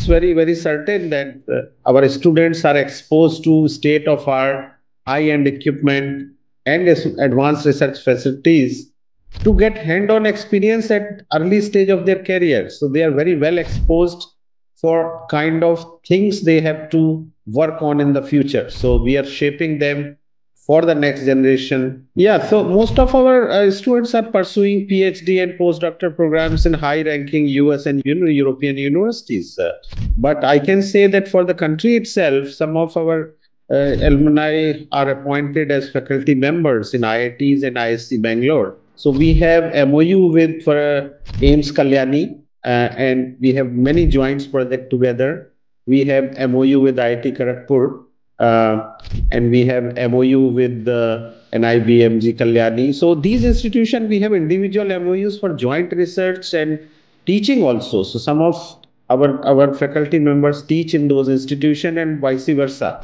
It's very, very certain that uh, our students are exposed to state of art, high end equipment, and advanced research facilities to get hand on experience at early stage of their career. So they are very well exposed for kind of things they have to work on in the future. So we are shaping them for the next generation. Yeah, so most of our uh, students are pursuing PhD and postdoctoral programs in high-ranking US and European universities. Uh, but I can say that for the country itself, some of our uh, alumni are appointed as faculty members in IITs and IISc Bangalore. So we have MOU with for uh, AIIMS Kalyani, uh, and we have many joint project together. We have MOU with IIT Kharagpur, Uh, and we have MOU with the NIBMG Kalyani. So these institutions, we have individual MOUs for joint research and teaching also. So some of our, our faculty members teach in those institutions and vice versa.